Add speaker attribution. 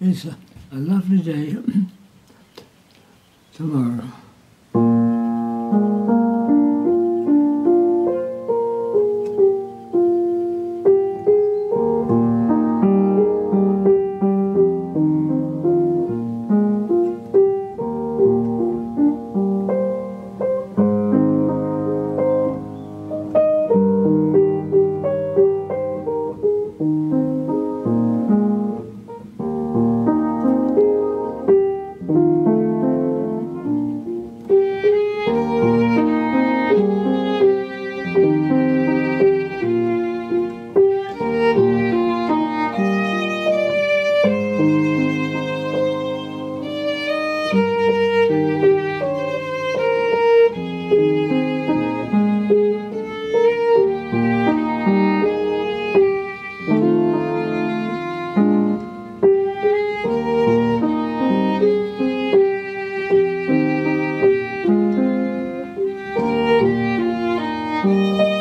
Speaker 1: It's a, a lovely day tomorrow. Música